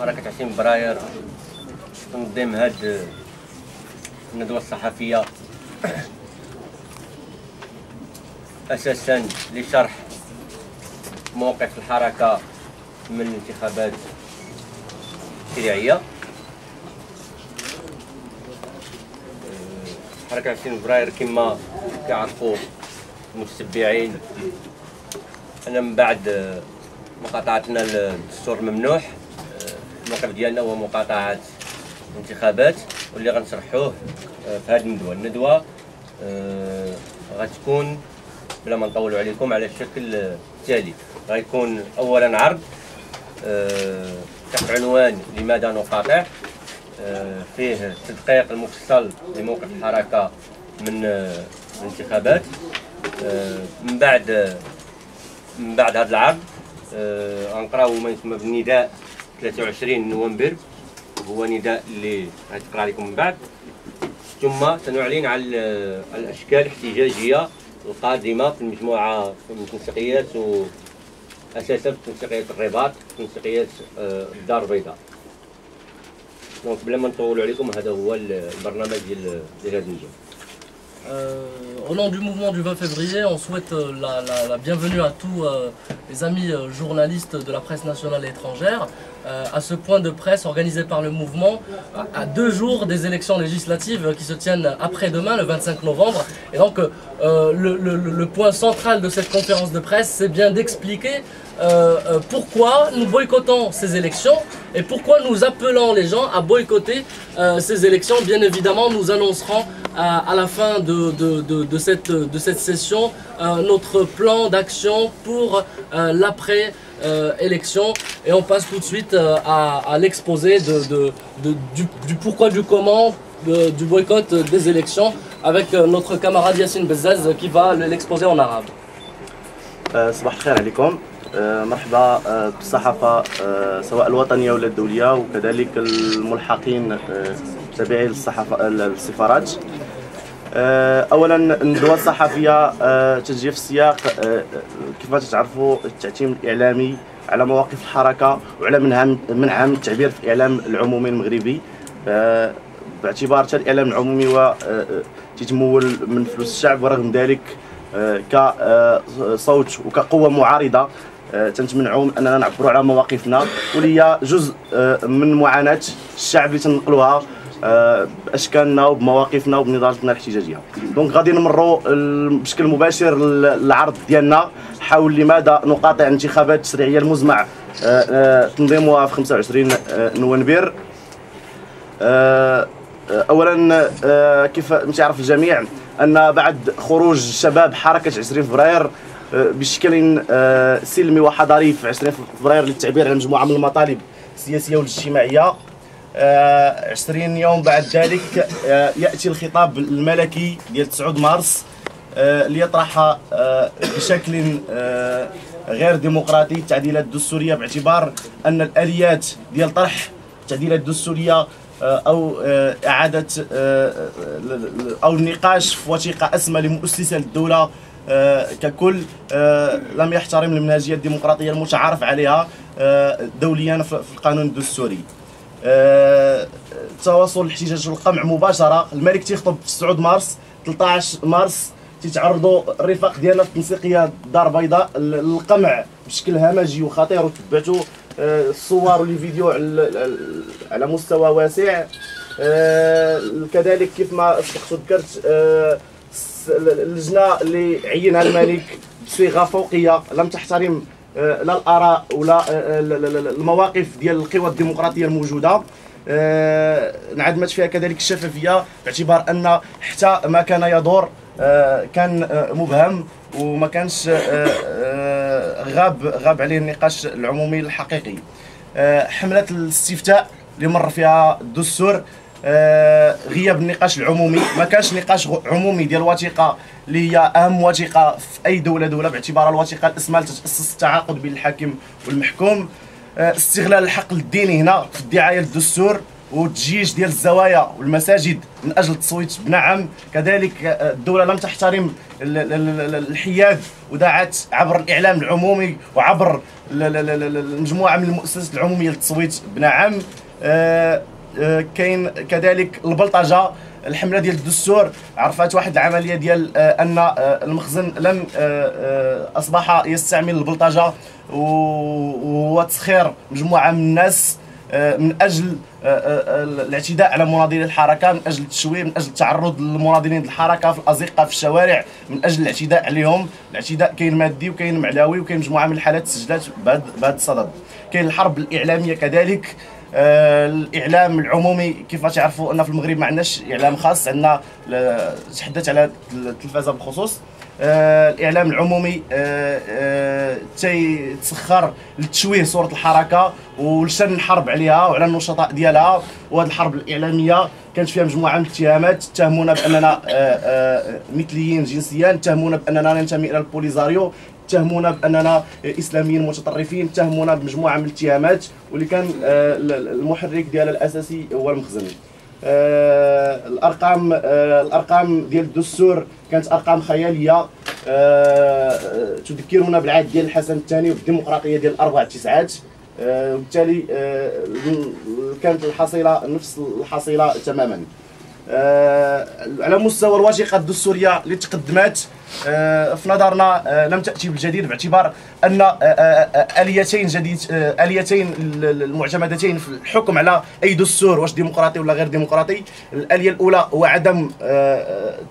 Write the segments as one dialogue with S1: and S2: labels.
S1: حركة 20 فبراير تنظيم هاد الندوة الصحفية. أساسا لشرح موقف الحركة من الانتخابات التشريعية حركة 20 فبراير كما كيعرفوا المتتبعين. أنا من بعد مقاطعتنا للدستور الممنوح الموقف ديالنا هو مقاطعة الانتخابات واللي غنشرحوه في هذه الندوة آه، غتكون بلا ما نطولوا عليكم على الشكل التالي. غيكون اولا عرض آه، تحت عنوان لماذا نقاطع؟ آه، فيه تدقيق المفصل لموقف الحركة من آه، الانتخابات. آه، من بعد من بعد هذا العرض آه، غنقراو ما يسمى بالنداء 23 نوفمبر هو نداء اللي غيتقرا لكم من بعد. ثم سنعلن على ال- الأشكال الاحتجاجية القادمة في المجموعة من التنسيقيات واساسا في تنسيقيات الرباط تنسيقيات آه، الدار البيضاء. دونك بلا ما نطولوا عليكم هذا هو البرنامج ديال هذا النجم
S2: Euh, au nom du mouvement du 20 février, on souhaite euh, la, bienvenue à tous euh, les amis euh, journalistes de la presse nationale et étrangère à ce point de presse organisé par le mouvement à, deux jours des élections législatives qui se tiennent après-demain, le 25 novembre. Et donc, le, point central de cette conférence de presse, c'est bien d'expliquer pourquoi nous boycottons ces élections et pourquoi nous appelons les gens à boycotter ces élections. Bien évidemment, nous annoncerons à, à la fin de, de- de- de cette, de cette session euh, notre plan d'action pour euh, l'après-élection. et on passe tout de suite euh, à, à l'exposé de, de- de- du, du pourquoi, du comment de- du boycott des élections avec euh, notre camarade Yassine Bezzaz qui va l'exposer en arabe.
S3: آه، صباح الخير عليكم آه، مرحبا آه، بالصحافة آه، سواء الوطنية ولا الدولية وكذلك الملحقين آه، تابعين للصحافة للسفارات آه، اولا الندوه الصحفيه آه، تجي في السياق آه، كيف تعرفوا التعتيم الإعلامي على مواقف الحركة وعلى منها منعها من التعبير في الإعلام العمومي المغربي. آه، باعتبار حتى الإعلام العمومي هو آه، آه، تيتمول من فلوس الشعب ورغم ذلك آه، كصوت وكقوة معارضة آه، تنتمنعوا من أننا نعبروا على مواقفنا. واللي هي جزء آه، من معاناة الشعب اللي تنقلوها آه، باشكالنا وبمواقفنا وبنضالتنا الاحتجاجية. دونك غادي نمروا بشكل مباشر للعرض ديالنا حول لماذا نقاطع الانتخابات التشريعيه المزمع. آه، آه، تنظيمها في 25 آه، نوفمبر. آه، آه، اولا آه، كيف تعرف الجميع أن بعد خروج شباب حركة 20 فبراير آه، بشكل آه، سلمي وحضاري في 20 فبراير للتعبير عن مجموعة من المطالب السياسية والاجتماعية. آه، 20 يوم بعد ذلك آه، يأتي الخطاب الملكي ديال 9 مارس آه، ليطرح آه، بشكل آه، غير ديمقراطي التعديلات الدستورية باعتبار أن الآليات ديال طرح التعديلات الدستورية آه، أو آه، إعادة آه، أو النقاش في وثيقة أسمى لمؤسسة للدوله آه، ككل آه، لم يحترم المنهجية الديمقراطية المتعارف عليها آه، دوليا في القانون الدستوري. آه، تواصل الاحتجاج والقمع مباشرة. الملك تيخطب في 9 مارس 13 مارس تيتعرضوا الرفاق ديالنا في التنسيقيه دار بيضاء. للقمع بشكل همجي وخطير وتبعتوا آه، الصور والفيديو على مستوى واسع. آه، كذلك كيف ما سبقت ذكرت آه، الس- اللجنة اللي عينها الملك بصيغة فوقية لم تحترم آه، لا الآراء ولا آه، ال- المواقف ديال القوى الديمقراطية الموجودة. آه، انعدمت فيها كذلك الشفافية باعتبار أن حتى ما كان يدور آه، كان آه، مبهم وما كانش آه، آه، غاب غاب عليه النقاش العمومي الحقيقي. آه، حملة الاستفتاء اللي مر فيها الدستور آه، غياب النقاش العمومي. ما كانش نقاش عمومي ديال الوثيقه اللي هي أهم وثيقة في أي دولة دولة باعتبار الوثيقة الاسمى تتاسس التعاقد بين الحاكم والمحكوم. آه، استغلال الحقل الديني هنا في الدعاية للدستور وتجيش ديال الزوايا والمساجد من أجل التصويت بنعم. كذلك الدولة لم تحترم الحياد ودعت عبر الإعلام العمومي وعبر المجموعة من المؤسسات العمومية للتصويت بنعم. آه، آه، كاين كذلك البلطجة الحملة ديال الدستور عرفت واحد العملية ديال آه، أن المخزن لم أصبح يستعمل البلطجة وتسخير مجموعة من الناس من أجل الاعتداء على مناضلي الحركة من أجل التشويه من أجل التعرض للمناضلين الحركة في الأزقة في الشوارع من أجل الاعتداء عليهم. الاعتداء كاين مادي وكاين معنوي وكاين مجموعة من الحالات سجلات بهذا الصدد. كاين الحرب الإعلامية كذلك. آه، الإعلام العمومي كيف ما تعرفوا أن في المغرب ما عندناش إعلام خاص عندنا تحدث على التلفازة بالخصوص. آه الإعلام العمومي آه آه تيتسخر لتشويه صورة الحركة ولشن الحرب عليها وعلى النشطاء ديالها. وهذه الحرب الإعلامية كانت فيها مجموعة من الاتهامات اتهمونا بأننا آه، آه، مثليين جنسيا اتهمونا بأننا ننتمي إلى البوليزاريو. اتهمونا بأننا إسلاميين متطرفين اتهمونا بمجموعة من الاتهامات واللي كان آه، المحرك ديالها الأساسي هو المخزن آه الأرقام آه الأرقام ديال الدستور كانت أرقام خيالية. تذكرنا بالعهد ديال الحسن الثاني والديمقراطية ديال الاربع تسعات. وبالتالي كانت الحصيلة نفس الحصيلة تماما. على مستوى الواجهه الدستورية اللي تقدمات آه، في نظرنا آه، لم تأتي بالجديد باعتبار أن آليتين جديد آليتين المعتمدتين في الحكم على أي دستور واش ديمقراطي ولا غير ديمقراطي. الآلية الأولى هو عدم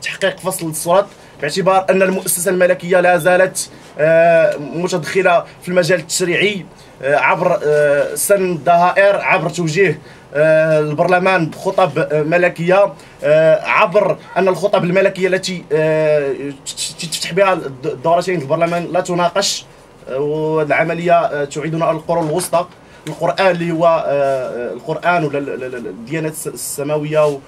S3: تحقيق فصل السلطات باعتبار أن المؤسسة الملكية لا زالت متدخلة في المجال التشريعي عبر سن الضهائر عبر توجيه آه، البرلمان بخطب آه، ملكية آه، عبر أن الخطب الملكية التي تفتح بها الدورتين البرلمان لا تناقش والعملية تعيدنا القرون الوسطى القران اللي هو القران ولا الديانات السماويه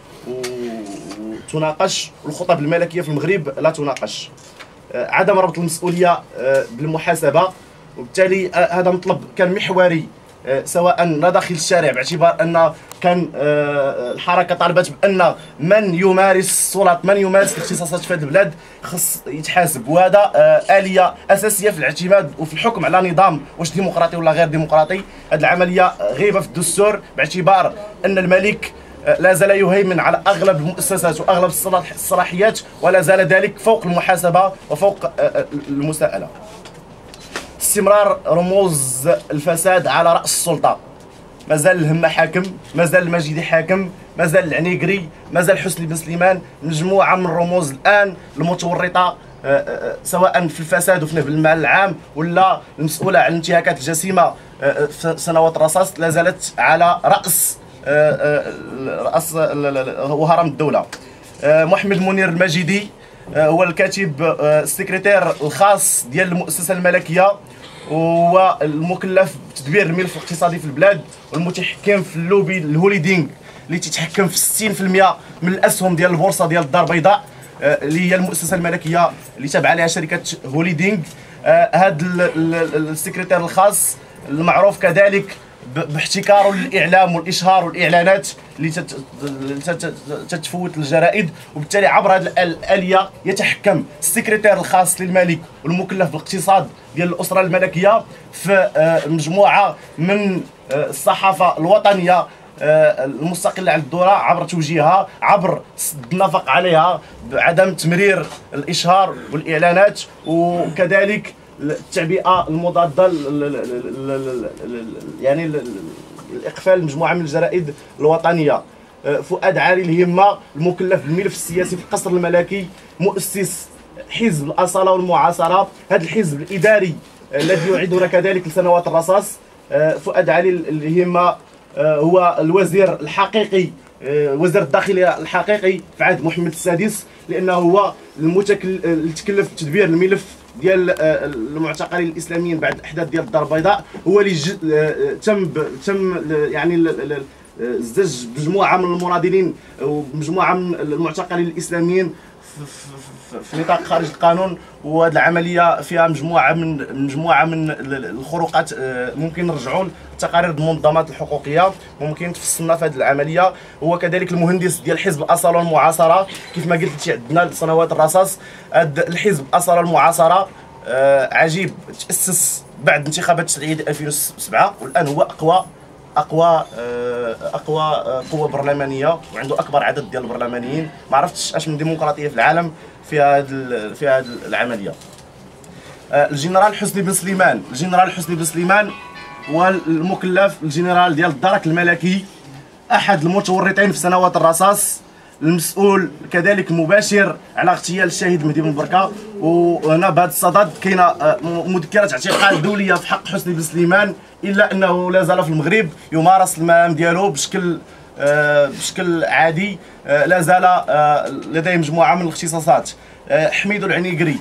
S3: وتناقش والخطب الملكيه في المغرب لا تناقش. عدم ربط المسؤولية بالمحاسبة. وبالتالي هذا مطلب كان محوري آه، سواء لا داخل الشارع باعتبار أن كان آه، الحركة طالبت بأن من يمارس السلطات من يمارس الاختصاصات في هذه البلاد خص يتحاسب. وهذا آه، آلية أساسية في الاعتماد وفي الحكم على نظام واش ديمقراطي ولا غير ديمقراطي. هذه العملية غيبة في الدستور باعتبار أن الملك لا زال يهيمن على أغلب المؤسسات وأغلب الصلاحيات ولا زال ذلك فوق المحاسبة وفوق المساءلة. استمرار رموز الفساد على رأس السلطة. مازال الهمه حاكم مازال المجيدي حاكم مازال العنيقري مازال حسني بن سليمان مجموعة من الرموز الآن المتورطة آه، آه، سواء في الفساد وفي نهب المال العام ولا المسؤولة عن الانتهاكات الجسيمه آه، في سنوات الرصاص لا زالت على رأس راس وهرم الدولة. محمد منير المجيدي هو الكاتب السكرتير الخاص ديال المؤسسة الملكية هو المكلف بتدبير الملف الاقتصادي في البلاد والمتحكم في اللوبي ال holding اللي تتحكم في 60% من الأسهم ديال البورصة ديال الدار البيضاء آه، اللي هي المؤسسة الملكية اللي تابعة لها شركة holding. هذا آه، السكرتير الخاص المعروف كذلك باحتكاره للاعلام والإشهار والإعلانات اللي تتفوت الجرائد. وبالتالي عبر هذه الآلية يتحكم السكرتير الخاص للملك والمكلف بالاقتصاد ديال الأسرة الملكية في آه، مجموعة من آه، الصحافة الوطنية آه، المستقلة على الدوره عبر توجيهها عبر النفق عليها بعدم تمرير الإشهار والإعلانات. وكذلك التعبئه المضاده يعني الاقفال مجموعه من الجرائد الوطنيه آه، فؤاد عالي الهمه المكلف بالملف السياسي في القصر الملكي مؤسس حزب الاصاله والمعاصره هذا الحزب الاداري الذي يعيدنا كذلك لسنوات الرصاص آه، فؤاد علي الهمه آه، هو الوزير الحقيقي وزير الداخليه الحقيقي في عهد محمد السادس لأنه هو المتكلف بتدبير الملف ديال آه، المعتقلين الإسلاميين بعد الاحداث ديال الدار البيضاء هو اللي آه، تم تم يعني الزج بمجموعة من المناضلين ومجموعه من المعتقلين الإسلاميين في, نطاق خارج القانون وهذه العملية فيها مجموعة من مجموعة من الخروقات آه، ممكن نرجعوا لتقارير المنظمات الحقوقية ممكن تفصلنا في هذه العملية. هو كذلك المهندس ديال حزب الاصاله والمعاصرة كيف ما قلت عندنا سنوات الرصاص. الحزب الاصاله والمعاصرة آه، عجيب تأسس بعد انتخابات العيد 2007 والآن هو اقوى أقوى آه، أقوى آه، قوة برلمانية وعنده أكبر عدد ديال البرلمانيين. ما عرفتش أش من ديمقراطية في العالم. في هذه في هذه العملية. الجنرال حسني بن سليمان. الجنرال حسني بن سليمان هو المكلف الجنرال ديال الدرك الملكي أحد المتورطين في سنوات الرصاص المسؤول كذلك مباشر على اغتيال الشهيد مهدي بن بركة. وهنا بهذا الصدد كاينة آه، مذكرة اعتقال دولية في حق حسني بن سليمان إلا أنه لا زال في المغرب يمارس المهام ديالو بشكل آه، بشكل عادي. آه، لا زال لديه مجموعة من الاختصاصات. حميد العنيقري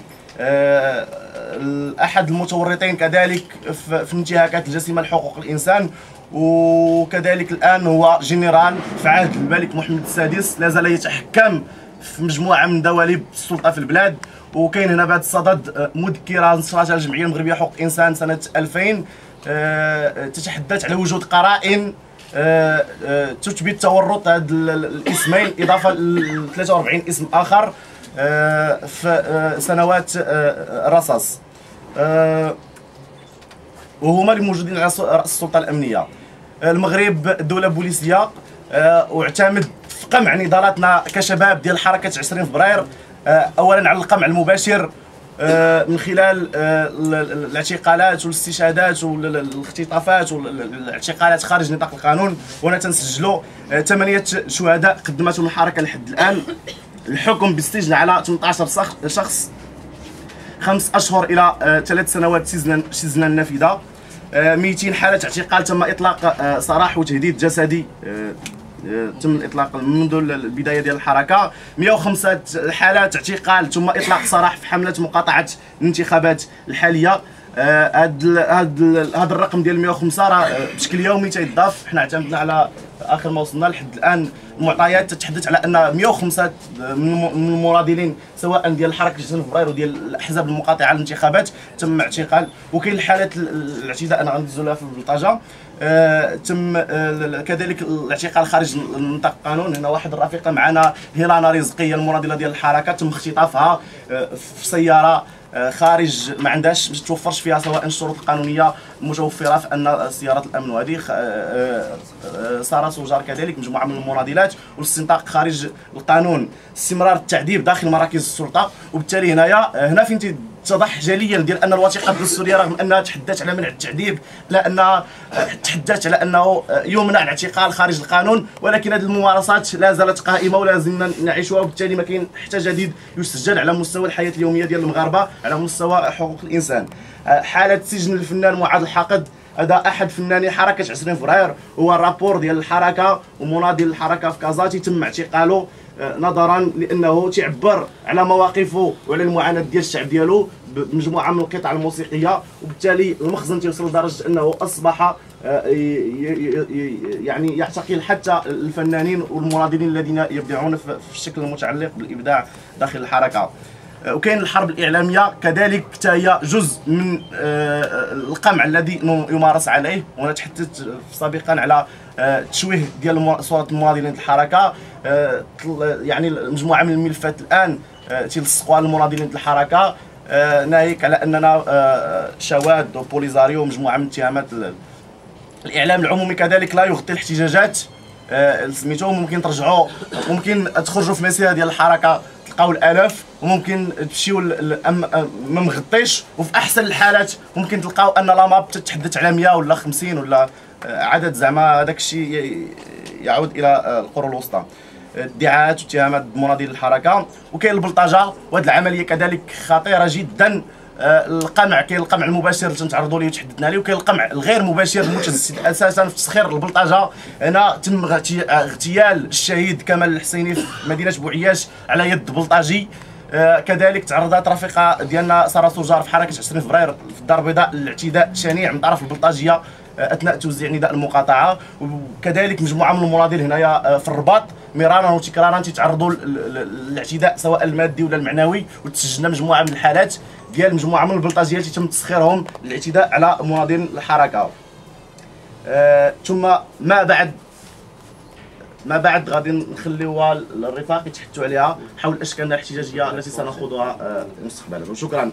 S3: أحد المتورطين كذلك في الانتهاكات الجسيمة لحقوق الإنسان وكذلك الآن هو جنرال في عهد الملك محمد السادس. لا زال يتحكم في مجموعة من دواليب السلطة في البلاد وكاين هنا بعد الصدد آه، مذكرة نشرتها الجمعية المغربية حقوق الإنسان سنة 2000 آه، تتحدث على وجود قرائن آه، تثبت تورط هاد الاسمين إضافة ل 43 اسم آخر في سنوات الرصاص وهما اللي موجودين على رأس السلطة الأمنية. المغرب دولة بوليسية آه، واعتمد في قمع نضالاتنا كشباب ديال حركة 20 فبراير آه، اولا على القمع المباشر آه، من خلال الاعتقالات والاستشهادات والاختطافات والاعتقالات خارج نطاق القانون وأنا تنسجلوا ثمانية شهداء قدمتهم الحركه لحد الآن. الحكم بالسجن على 18 شخص خمس أشهر إلى ثلاث سنوات سجنا سجنا نافذة. 200 حالة اعتقال تم إطلاق آه، سراح وتهديد جسدي. آه، آه، تم الإطلاق منذ البداية ديال الحركة. 105 حالات اعتقال ثم إطلاق سراح في حملة مقاطعة الانتخابات الحالية. هذا هذا الرقم ديال 105 راه بشكل يومي تيضاف حنا اعتمدنا على آخر ما وصلنا لحد الآن. المعطيات تتحدث على أن 105 من المرادلين سواء ديال الحركه 20 فبراير وديال الأحزاب المقاطعة للانتخابات تم اعتقال. وكاين الحالات الاعتداء أنا غندوزو لها في البلطاجه آه تم آه كذلك الاعتقال خارج نطاق القانون هنا واحد الرفيقه معنا هيلانا رزقية المرادلة ديال الحركة تم اختطافها آه في سيارة. آه، خارج ما عندهاش ما توفرش فيها سواء الشروط القانونيه متوفرة في أن سيارات الأمن وهذه آه، آه، صار سجار كذلك مجموعة من المناضلات والاستنطاق خارج القانون. استمرار التعذيب داخل مراكز السلطة وبالتالي هنايا هنا فين اتضح جليا ديال أن الوثيقة الدستوريه رغم أنها تحدثت على منع التعذيب لا انها تحدثت على أنه يمنع الاعتقال خارج القانون ولكن هذه الممارسات لا زالت قائمة ولا زلنا نعيشها وبالتالي ما كاين حتى جديد يسجل على مستوى الحياة اليومية ديال المغاربة على مستوى حقوق الإنسان. حالة سجن الفنان معاذ الحاقد هذا أحد فناني حركة 20 فبراير هو الرابور ديال الحركة ومناضل الحركة في كازاتي تم اعتقاله نظرا لأنه تعبر على مواقفه وعلى المعاناه ديال الشعب ديالو. بمجموعه من القطع الموسيقية وبالتالي المخزن توصل لدرجة أنه أصبح آه، يعني يعتقل حتى الفنانين والمناضلين الذين يبدعون في الشكل المتعلق بالإبداع داخل الحركة. آه، وكاين الحرب الإعلامية كذلك حتى هي جزء من آه، القمع الذي يمارس عليه وأنا تحدثت سابقا على التشويه ديال صورة المناضلين الحركة. يعني مجموعه من الملفات الآن تلصقوا المناضلين الحركة. ناهيك على أننا شواذ وبوليزاريو ومجموعة من الاتهامات الإعلام العمومي كذلك لا يغطي الاحتجاجات. سميتو ممكن ترجعوا ممكن تخرجوا في مسيرة ديال الحركة تلقاو الالاف وممكن تمشيو ما مغطيش. وفي أحسن الحالات ممكن تلقاو أن لا ماب تتحدث على 100 ولا 50 ولا آه، عدد زعما هذاك الشيء يعود إلى آه، القرون الوسطى. ادعاءات واتهامات مناضلين الحركه وكاين البلطجة وهذه العملية كذلك خطيرة جدا. آه، القمع كاين القمع المباشر اللي تنتعرضوا ليه وتحدثنا عليه وكاين القمع الغير مباشر المتجسد أساسا في تسخير البلطجة. هنا تم اغتيال الشهيد كمال الحسيني في مدينة بوعياش على يد بلطجي. آه، كذلك تعرضت رفيقة ديالنا سارة سجار في حركة 20 فبراير في الدار البيضاء لاعتداء شنيع من طرف البلطاجيه آه، أثناء توزيع نداء المقاطعة وكذلك مجموعة من المناضلين هنايا آه، في الرباط مرارا وتكرارا تيتعرضوا للاعتداء سواء المادي ولا المعنوي وتسجلنا مجموعة من الحالات ديال مجموعة من البلطاجيات تم تسخيرهم للاعتداء على مناضلين الحركة. ثم ما بعد ما بعد غادي نخليوها للرفاق يتحدثوا عليها حول الاشكال الاحتجاجية التي سنخوضها مستقبلا وشكرا